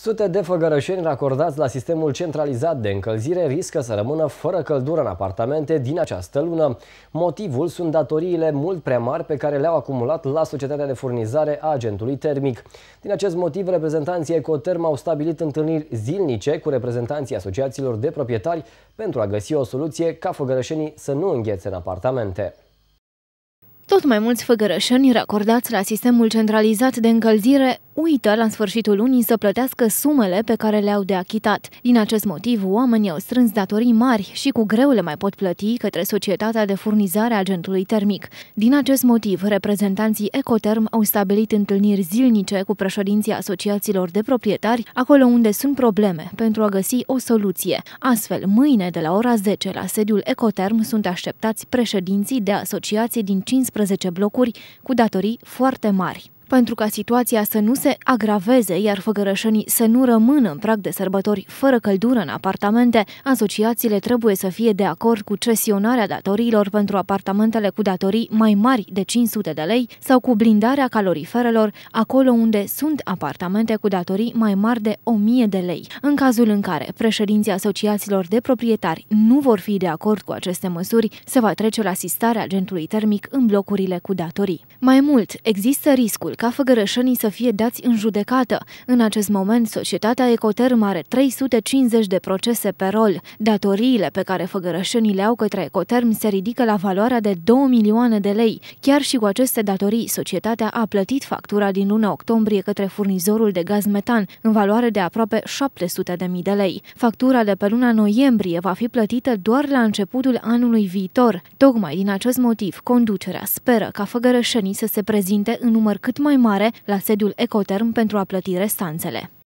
Sute de făgărășeni racordați la sistemul centralizat de încălzire riscă să rămână fără căldură în apartamente din această lună. Motivul sunt datoriile mult prea mari pe care le-au acumulat la societatea de furnizare a agentului termic. Din acest motiv, reprezentanții Ecoterm au stabilit întâlniri zilnice cu reprezentanții asociațiilor de proprietari pentru a găsi o soluție ca făgărășenii să nu înghețe în apartamente. Tot mai mulți făgărășeni racordați la sistemul centralizat de încălzire uită la sfârșitul lunii să plătească sumele pe care le-au de achitat. Din acest motiv, oamenii au strâns datorii mari și cu greu le mai pot plăti către societatea de furnizare a agentului termic. Din acest motiv, reprezentanții Ecoterm au stabilit întâlniri zilnice cu președinții asociațiilor de proprietari, acolo unde sunt probleme, pentru a găsi o soluție. Astfel, mâine, de la ora 10, la sediul Ecoterm, sunt așteptați președinții de asociații din 15 blocuri cu datorii foarte mari. Pentru ca situația să nu se agraveze, iar făgărășenii să nu rămână în prag de sărbători fără căldură în apartamente, asociațiile trebuie să fie de acord cu cesionarea datoriilor pentru apartamentele cu datorii mai mari de 500 de lei sau cu blindarea caloriferelor acolo unde sunt apartamente cu datorii mai mari de 1000 de lei. În cazul în care președinții asociațiilor de proprietari nu vor fi de acord cu aceste măsuri, se va trece la asistarea agentului termic în blocurile cu datorii. Mai mult, există riscul ca făgărășenii să fie dați în judecată. În acest moment, societatea Ecoterm are 350 de procese pe rol. Datoriile pe care făgărășenii le au către Ecoterm se ridică la valoarea de 2 milioane de lei. Chiar și cu aceste datorii, societatea a plătit factura din luna octombrie către furnizorul de gaz metan, în valoare de aproape 700 de mii de lei. Factura de pe luna noiembrie va fi plătită doar la începutul anului viitor. Tocmai din acest motiv, conducerea speră ca făgărășenii să se prezinte în număr cât mai mai mare la sediul Ecoterm pentru a plăti restanțele.